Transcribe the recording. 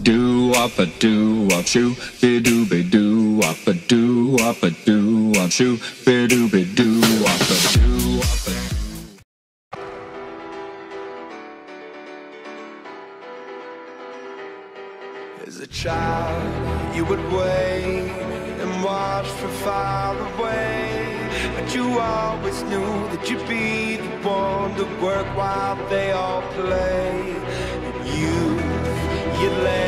Do up a do up shoo, be do be do up a do up a do up shoo, be do be do up a do up a As a child, you would wait and watch from far away. But you always knew that you'd be the one to work while they all play. And you, you lay